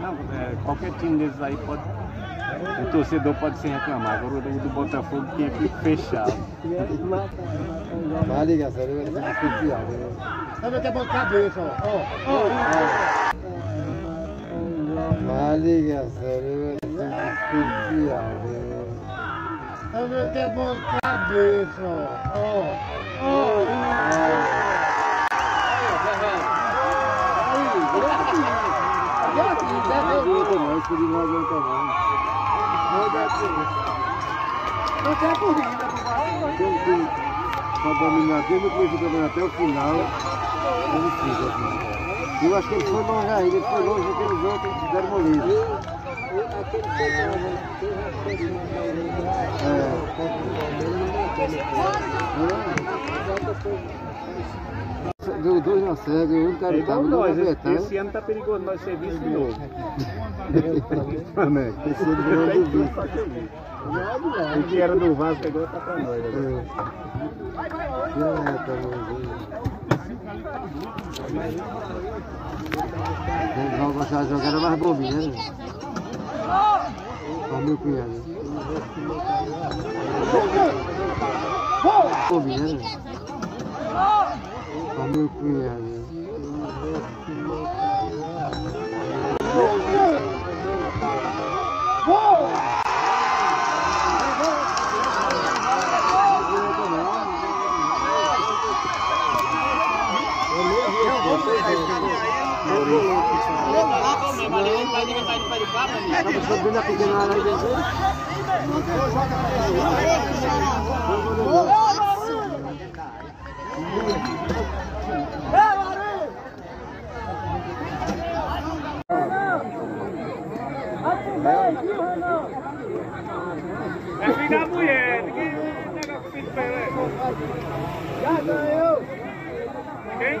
Não, é, qualquer time desses aí pode. O torcedor pode se reclamar. Agora o do, do Botafogo tinha que fechar. Vai ligar, sério, vai ser desconfiado. Sabe que é bom cabeça, ó. Vai ligar, sério, vai ser desconfiado. Sabe que é bom cabeça, ó. Ó, Não aguenta não, esse filho não aguenta não. Não tem a corrida, Tem que pra dominar desde o começo do campeonato até o final. Ele fica assim. Eu acho que ele foi longe ainda, ele foi longe outros que deram molido. É. Deu dois na cega, um cara É que igual no nós. Esse, ano tá perigoso nós ser visto de novo. Esse ano virou do vice. O que era do Vasco agora tá pra nós. agora. É, tá bonzinho. Vamos gostar de jogar era mais bobinho, né? Ó, meu cunhado. Bobinho, né? Ó, meu cunhado. Estava subindo a pequena área de É filho da mulher, ninguém nega com filho Pelé. Já ganhou. Quem?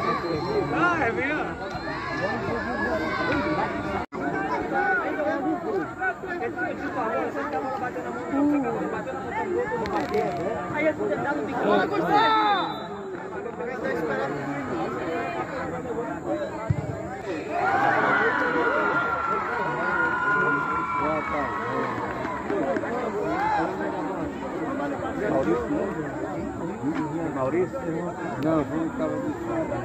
Tá vendo? Não tá ganhando. Maurício. Perdeu, Maurício. Ah, é minha? Maurício? Não, foi um cara de fora.